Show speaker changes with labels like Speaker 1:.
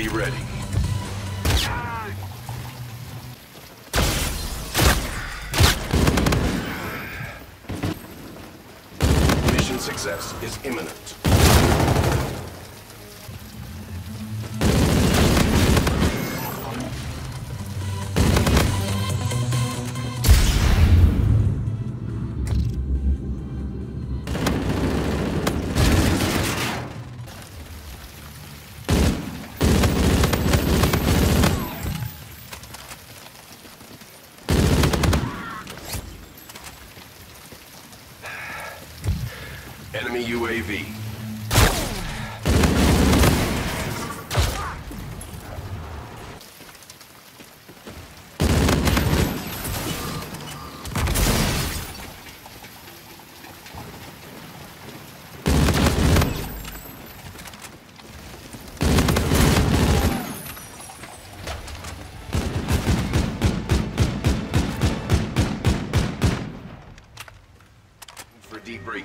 Speaker 1: Be ready. Mission success is imminent. Enemy UAV. For debrief.